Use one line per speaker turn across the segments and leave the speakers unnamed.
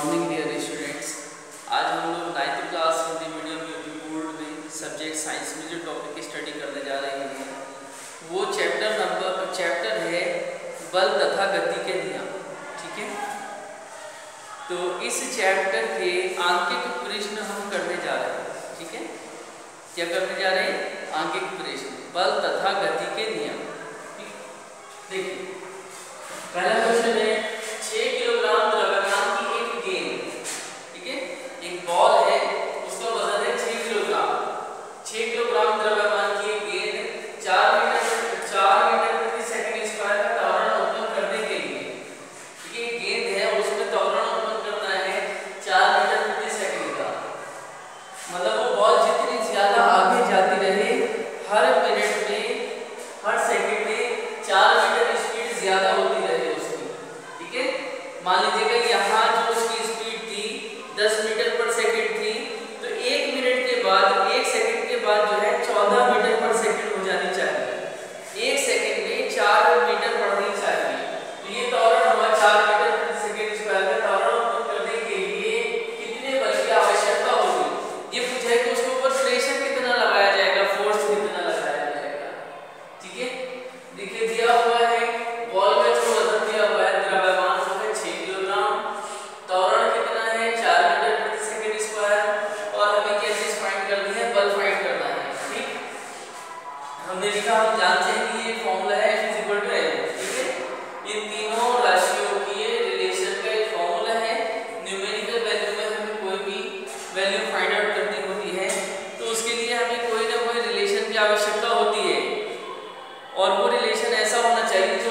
Morning dear students आज हम लोग ninth class Hindi medium UP board में सब्जेक्ट साइंस में जो टॉपिक स्टडी करने जा रहे हैं, वो चैप्टर नंबर चैप्टर है बल तथा गति के नियम, ठीक है? तो इस चैप्टर के आंकिक प्रश्न हम करने जा रहे हैं, ठीक है? क्या करने जा रहे हैं? आंकिक प्रश्न, बल तथा गति के नियम। देखिए, पहला क्वेश्चन है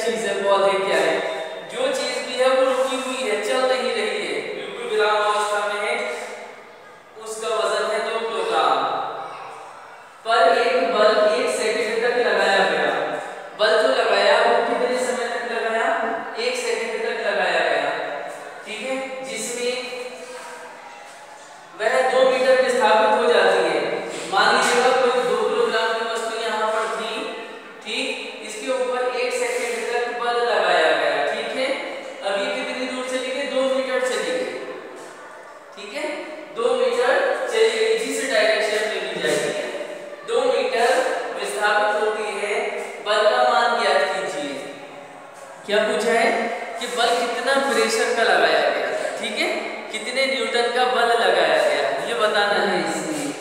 चीज़ है? पौधे क्या क्या पूछा है कि बल कितना प्रेशर का लगाया गया? था ठीक है? कितने न्यूटन का बल लगाया गया? ये बताना है इसमें।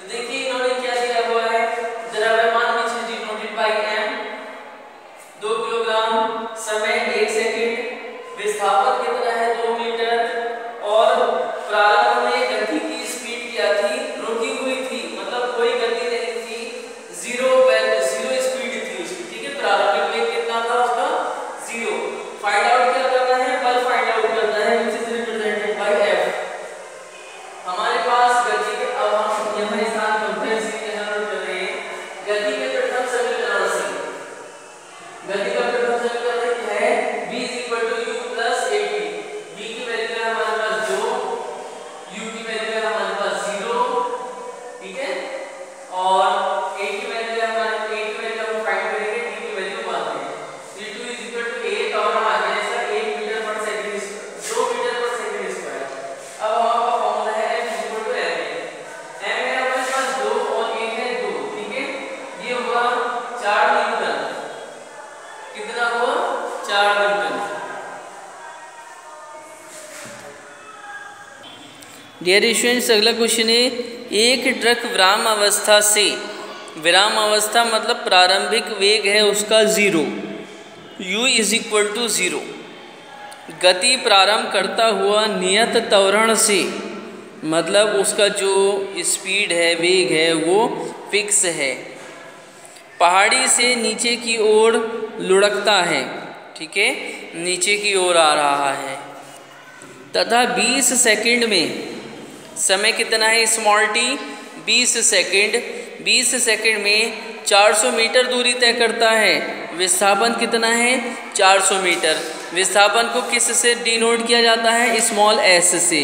तो देखिए इन्होंने क्या दिया हुआ है? द्रव्यमान दो किलोग्राम समय find डियर स्टूडेंट्स अगला क्वेश्चन है एक ट्रक विराम अवस्था से। विराम अवस्था मतलब प्रारंभिक वेग है उसका zero. U is equal to zero गति प्रारंभ करता हुआ नियत त्वरण से। मतलब उसका जो स्पीड है, वेग है, वो फिक्स है। पहाड़ी से नीचे की ओर लुढ़कता है, ठीक है? नीचे की ओर आ रहा है। तथा 20 सेकंड में समय कितना है स्मॉल टी 20 सेकंड 20 सेकंड में 400 मीटर दूरी तय करता है। विस्थापन कितना है? 400 मीटर। विस्थापन को किस से डिनोट किया जाता है? स्मॉल एस से।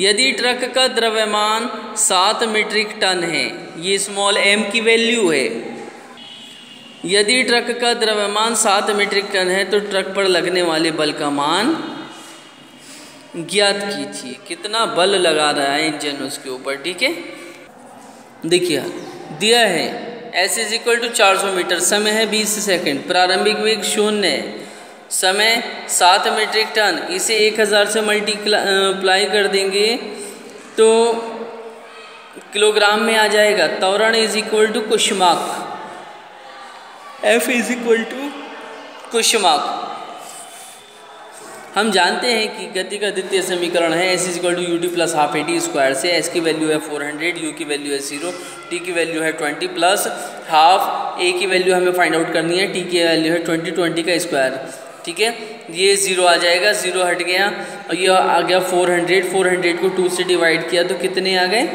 यदि ट्रक का द्रव्यमान सात मीट्रिक टन है, ये स्मॉल एम की वैल्यू है। यदि ट्रक का द्रव्यमान सात मीट्रिक टन है तो ट्रक पर लगने वाले बल का मान ज्ञात कीजिए कितना बल लगा रहा है इंजन उसके ऊपर, ठीक है? देखिए, दिया है एस इज़ इक्वल टू चार सौ मीटर। समय है बीस सेकंड। प्रारंभिक वेग शून्य है। समय सात मीट्रिक टन इसे एक हज़ार से मल्टीप्लाई कर देंगे तो किलोग्राम में आ जाएगा। तौरण इज़ इक्वल टू कुशमाक एफ़ इज़ इक्वल टू कुशमाक हम जानते हैं कि गति का द्वितीय समीकरण है S is equal to U T plus half A T square से एस की वैल्यू है फोर हंड्रेड यू की वैल्यू है ज़ीरो टी की वैल्यू है ट्वेंटी प्लस हाफ़ ए की वैल्यू हमें फाइंड आउट करनी है टी की वैल्यू है ट्वेंटी ट्वेंटी का स्क्वायर ठीक है? ये ज़ीरो आ जाएगा ज़ीरो हट गया, और ये आ गया फोर हंड्रेड फोर हंड्रेड को टू से डिवाइड किया तो कितने आ गए?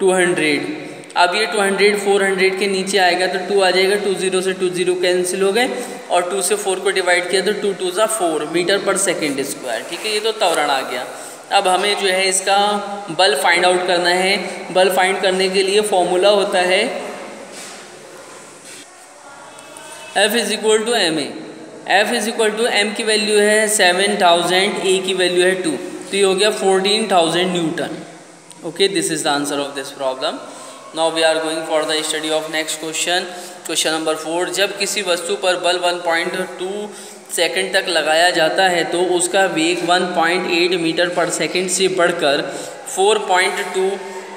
टू हंड्रेड अब ये टू हंड्रेड फोर हंड्रेड के नीचे आएगा तो टू आ जाएगा टू ज़ीरो से टू ज़ीरो कैंसिल हो गए, और टू से फोर को डिवाइड किया तो टू टू ज़ा four metre per second square ठीक है? ये तो तवरण आ गया। अब हमें जो है इसका बल फाइंड आउट करना है। बल फाइंड करने के लिए फॉर्मूला होता है F is equal to M A F is equal to M की वैल्यू है सेवन थाउज़ेंड ए की वैल्यू है टू तो ये हो गया fourteen thousand newton okay this is the answer of this problem now we are going for the study of next question question number four जब किसी वस्तु पर बल वन पॉइंट टू सेकेंड तक लगाया जाता है तो उसका वेग 1.8 मीटर पर सेकेंड से बढ़कर 4.2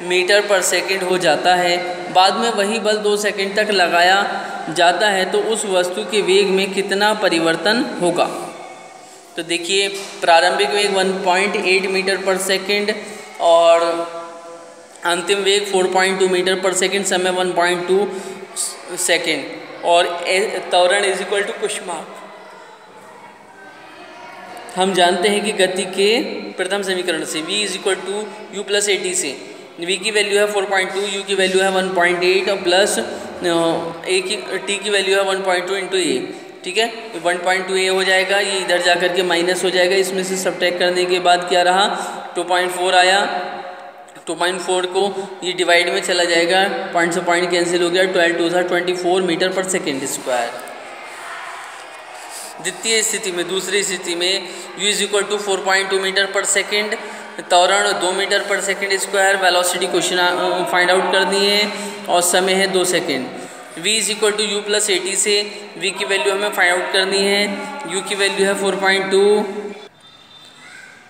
मीटर पर सेकेंड हो जाता है। बाद में वही बल दो सेकेंड तक लगाया जाता है तो उस वस्तु के वेग में कितना परिवर्तन होगा? तो देखिए, प्रारंभिक वेग 1.8 मीटर पर सेकेंड और अंतिम वेग 4.2 मीटर पर सेकंड, समय 1.2 सेकंड। और त्वरण इज़ इक्वल टू कुशमाक हम जानते हैं कि गति के प्रथम समीकरण से v is equal to u plus a t से। V की वैल्यू है 4.2 u की वैल्यू है 1.8 और प्लस ए की, t की वैल्यू है 1.2 पॉइंट टू इंटू ए ठीक है? वन पॉइंट टू ए हो जाएगा, ये इधर जा करके माइनस हो जाएगा। इसमें से सब्ट्रैक्ट करने के बाद क्या रहा? 2.4 आया। 2.4 को ये डिवाइड में चला जाएगा। पॉइंट से पॉइंट कैंसिल हो गया। ट्वेल्व टू था twenty four metre per second square द्वितीय स्थिति में, दूसरी स्थिति में u is equal to four point two metre per second त्वरण दो metre per second square velocity question find out करनी है। और समय है दो second v is equal to u plus a t से v की वैल्यू हमें फाइंड आउट करनी है। u की वैल्यू है फोर पॉइंट टू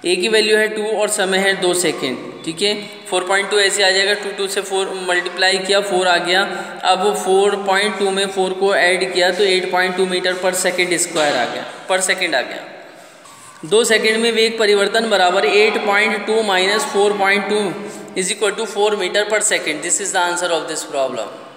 ए की वैल्यू है टू और समय है दो सेकेंड ठीक है? फोर पॉइंट टू ऐसे आ जाएगा टू टू से फोर मल्टीप्लाई किया फोर आ गया। अब फोर पॉइंट टू में फोर को ऐड किया तो eight point two metre per second square आ गया पर सेकेंड आ गया। दो सेकेंड में वेग परिवर्तन बराबर eight point two minus four point two is equal to four metre per second this is the answer of this problem